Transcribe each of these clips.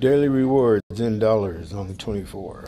Daily rewards in dollars on the 24.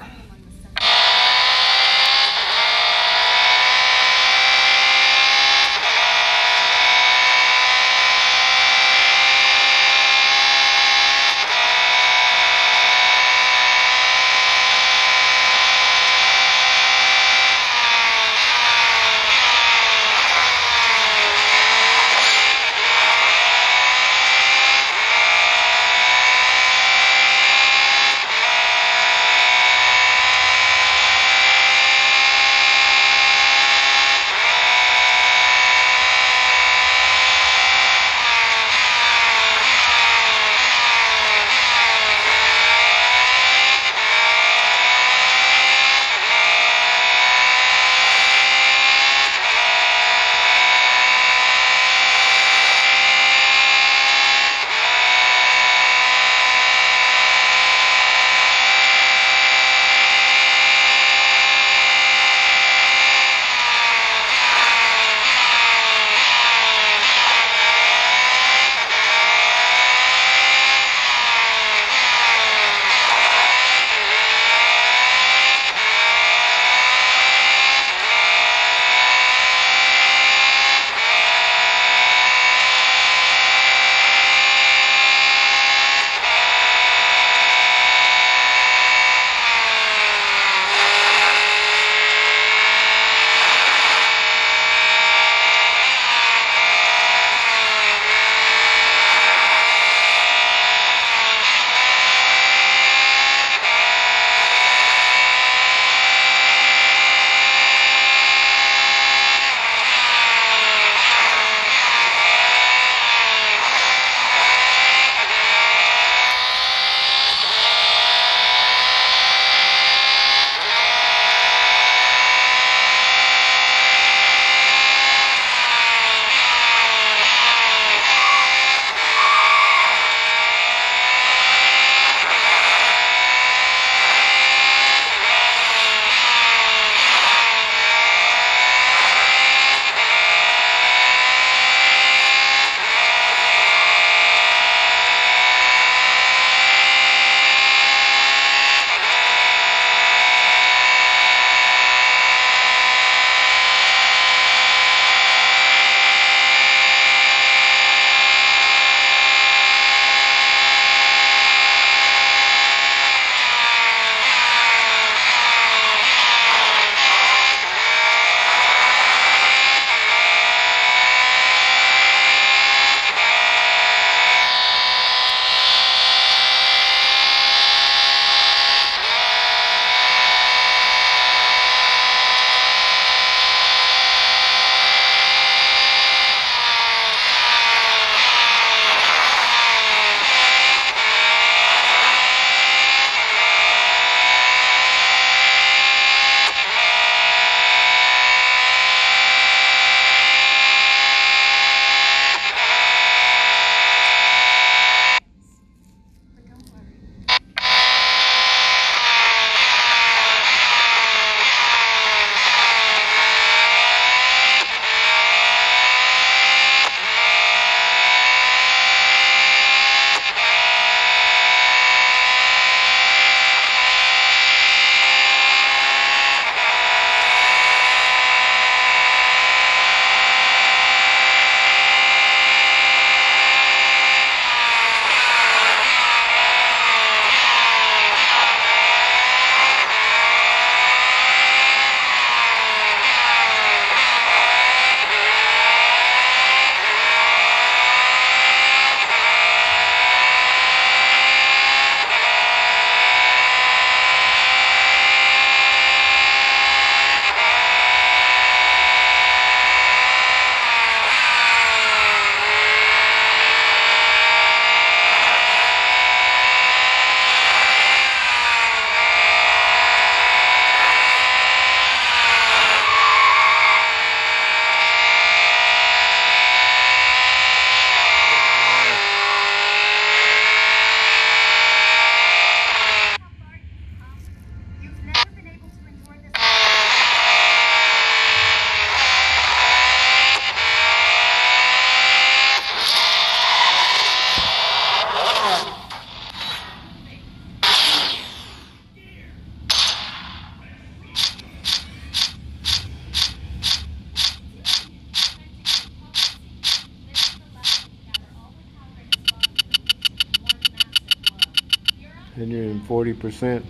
140% in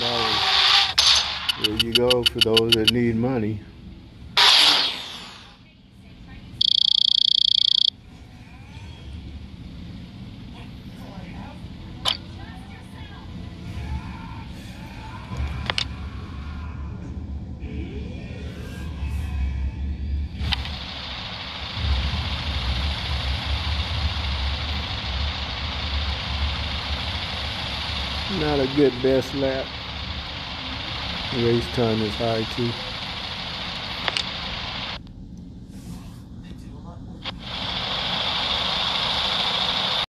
dollars. There you go for those that need money. Not a good best lap. Race time is high too.